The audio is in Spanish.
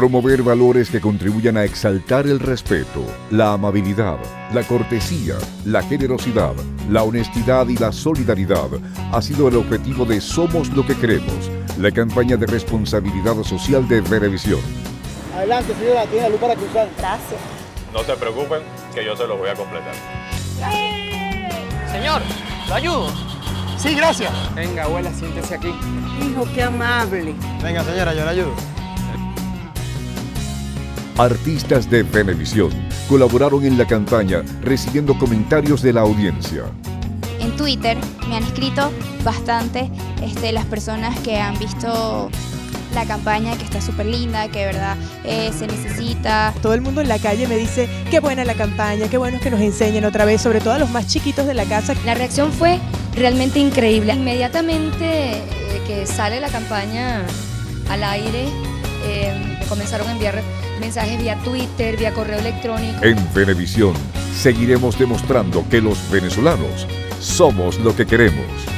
Promover valores que contribuyan a exaltar el respeto, la amabilidad, la cortesía, la generosidad, la honestidad y la solidaridad ha sido el objetivo de Somos lo que queremos, la campaña de responsabilidad social de Venevisión. Adelante, señora, tiene la luz para cruzar. Gracias. No se preocupen, que yo se los voy a completar. Señor, ¿lo ayudo? Sí, gracias. Venga, abuela, siéntese aquí. Hijo, qué amable. Venga, señora, yo la ayudo. Artistas de Venevisión colaboraron en la campaña recibiendo comentarios de la audiencia. En Twitter me han escrito bastante este, las personas que han visto la campaña, que está súper linda, que de verdad eh, se necesita. Todo el mundo en la calle me dice qué buena la campaña, qué bueno es que nos enseñen otra vez, sobre todo a los más chiquitos de la casa. La reacción fue realmente increíble. Inmediatamente eh, que sale la campaña al aire, eh, comenzaron a enviar mensajes vía Twitter, vía correo electrónico. En Venevisión seguiremos demostrando que los venezolanos somos lo que queremos.